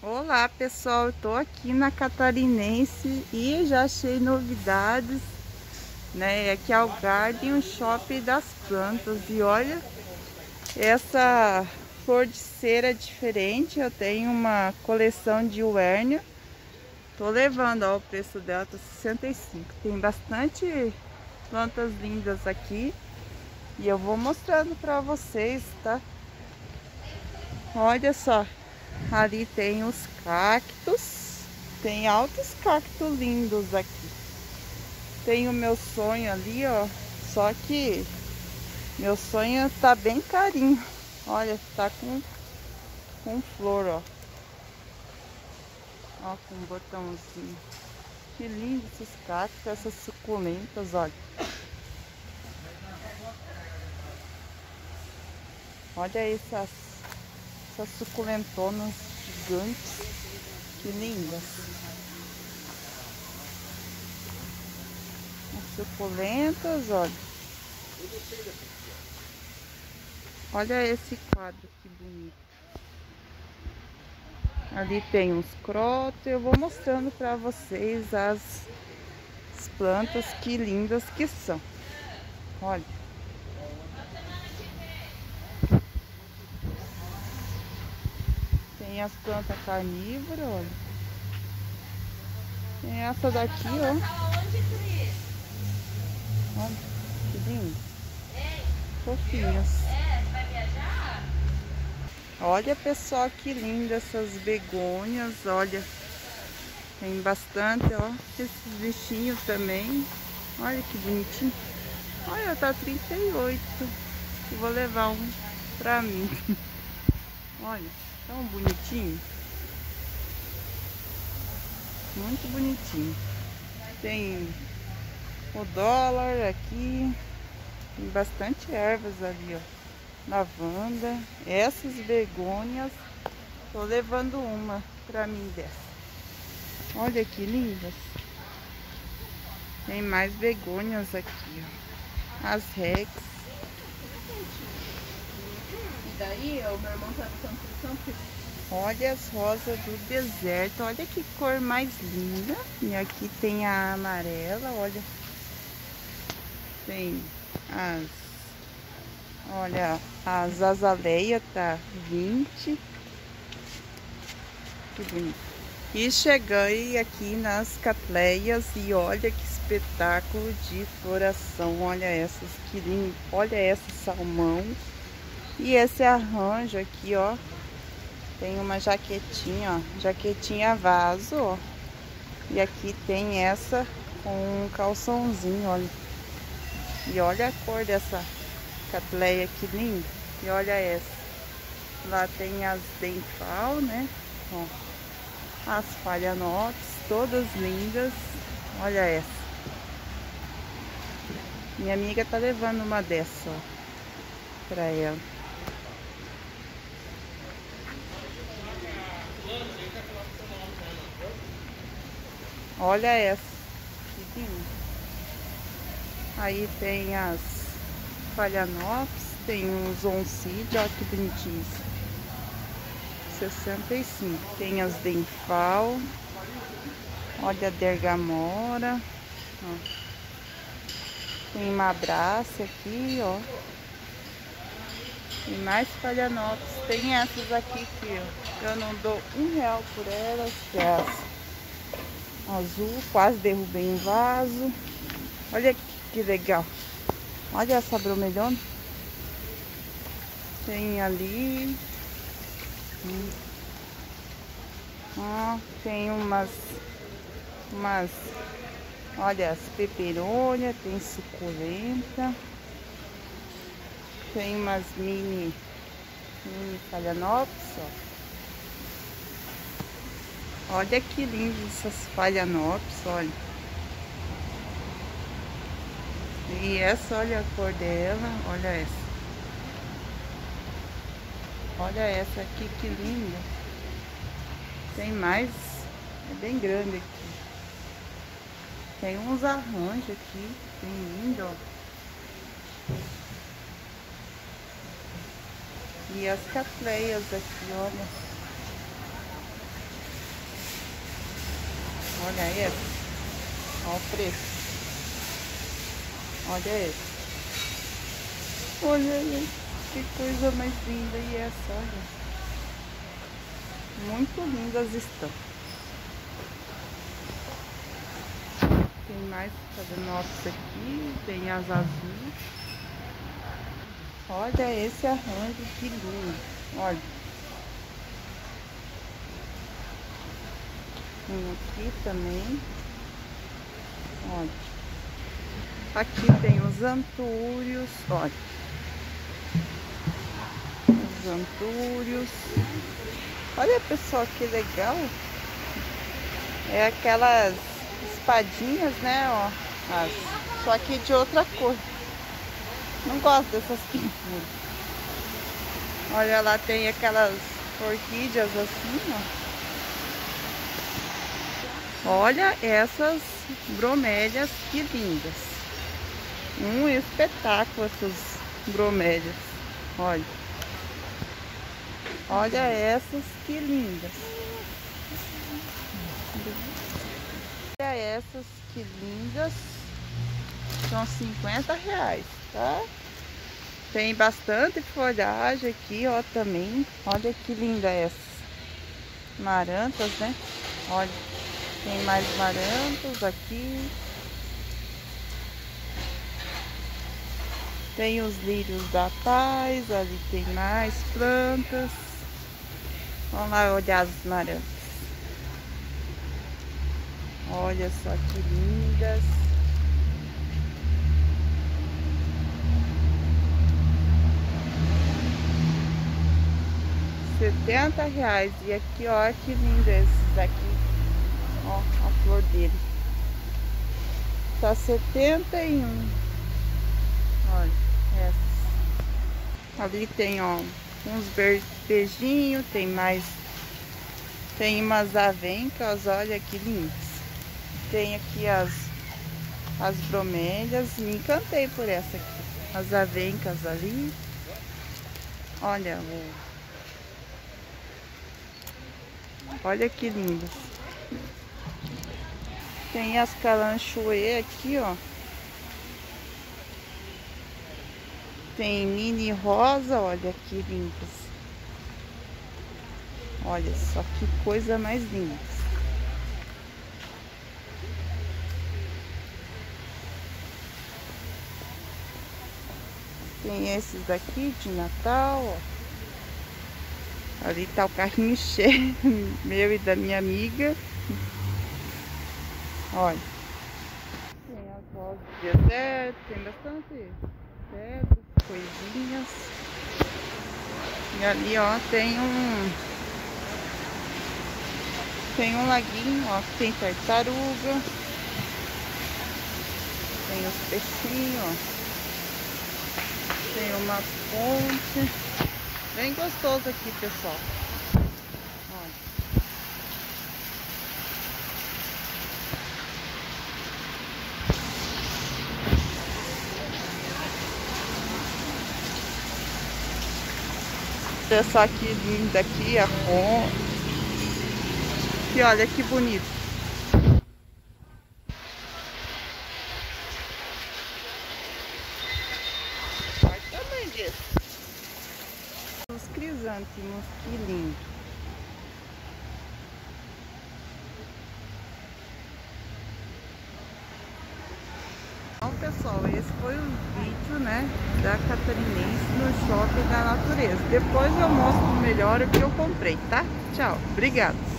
Olá pessoal, tô aqui na Catarinense e já achei novidades, né? Aqui é o Garden, shopping das plantas. E olha essa flor de cera diferente, eu tenho uma coleção de Werner, tô levando, ó, o preço dela tá 65, tem bastante plantas lindas aqui. E eu vou mostrando pra vocês, tá? Olha só, Ali tem os cactos. Tem altos cactos lindos aqui. Tem o meu sonho ali, ó. Só que meu sonho tá bem carinho. Olha, tá com, com flor, ó. Ó, com um botãozinho. Que lindo esses cactos, essas suculentas, olha. Olha essas essas suculentonas gigantes. Que lindas. As suculentas, olha. Olha esse quadro que bonito. Ali tem uns crotos. Eu vou mostrando para vocês as, as plantas que lindas que são. Olha. Tem as plantas carnívoras, olha. Tem essa daqui, ó. Olha, que lindo. Fofinhas. Olha, pessoal, que linda essas begônias, olha. Tem bastante, ó. Esses bichinhos também. Olha que bonitinho. Olha, tá 38. Eu vou levar um pra mim. olha. Tão bonitinho. Muito bonitinho. Tem o dólar aqui. Tem bastante ervas ali, ó. Lavanda. Essas begônias. Tô levando uma pra mim dessa. Olha que lindas. Tem mais begônias aqui, ó. As rex daí, o meu irmão tá ficando Olha as rosas do deserto. Olha que cor mais linda. E aqui tem a amarela, olha. Tem as... Olha, as azaleia tá 20. Que bonito. E cheguei aqui nas catleias e olha que espetáculo de floração. Olha essas, que lindo. Olha essa salmão. E esse arranjo aqui, ó, tem uma jaquetinha, ó, jaquetinha vaso, ó. E aqui tem essa com um calçãozinho, olha. E olha a cor dessa catleia, que linda. E olha essa. Lá tem as dental, né? Ó, as falhanotes, todas lindas. Olha essa. Minha amiga tá levando uma dessa, ó, pra ela. Olha essa. Aí tem as falhanopes, tem uns oncídeos, olha que bonitinho. 65. Tem as denfal. Olha a dergamora. Ó. Tem braça aqui, ó. E mais falhanopes. Tem essas aqui que eu não dou um real por elas, que é as azul, quase derrubei um vaso. Olha que legal. Olha essa bromelhona. Tem ali. Hum. Ah, tem umas. Umas. Olha, as peperônia, tem suculenta. Tem umas mini. Mini calhanopes, ó. Olha que lindo essas falhanopes, olha. E essa, olha a cor dela, olha essa. Olha essa aqui, que linda. Tem mais, é bem grande aqui. Tem uns arranjos aqui, bem lindo, ó. E as catleias aqui, olha. Olha essa. Olha o preço. Olha esse. Olha que coisa mais linda e essa, olha. Muito lindas estão. Tem mais nossas aqui, tem as azuis. Olha esse arranjo que lindo. Olha. Aqui também. Olha. Aqui tem os antúrios. Olha. Os antúrios. Olha, pessoal, que legal. É aquelas espadinhas, né, ó. As, só que de outra cor. Não gosto dessas pinturas. Olha lá, tem aquelas orquídeas assim, ó. Olha essas bromélias que lindas. Um espetáculo essas bromélias. Olha. Olha essas que lindas. Olha essas que lindas. São 50 reais, tá? Tem bastante folhagem aqui, ó, também. Olha que linda essas. Marantas, né? Olha, tem mais marantas aqui. Tem os lírios da paz, ali tem mais plantas. Vamos lá olhar as marantas. Olha só que lindas. Setenta reais. E aqui, ó, que lindo esses daqui. Ó, a flor dele. Tá setenta e um. Olha, essas. Ali tem, ó, uns beijinhos, tem mais, tem umas avencas, olha que lindas. Tem aqui as, as bromélias, me encantei por essa aqui. As avencas ali. Olha, o... olha que lindas. Tem as calanchoe aqui, ó. Tem mini rosa, olha que lindas. Olha só que coisa mais linda. Tem esses daqui de Natal, ó. Ali tá o carrinho cheio, meu e da minha amiga. Olha. Tem as rosas de deserto, tem bastante deserto coisinhas. E ali, ó, tem um... Tem um laguinho, ó, tem tartaruga. Tem os peixinhos, ó. Tem uma ponte. Bem gostoso aqui, pessoal. Olha só que linda aqui a fonte. E olha que bonito. Os crisântimos, que lindo. Pessoal, esse foi o vídeo né, da Catarinense no Shopping da Natureza. Depois eu mostro melhor o que eu comprei, tá? Tchau, obrigada.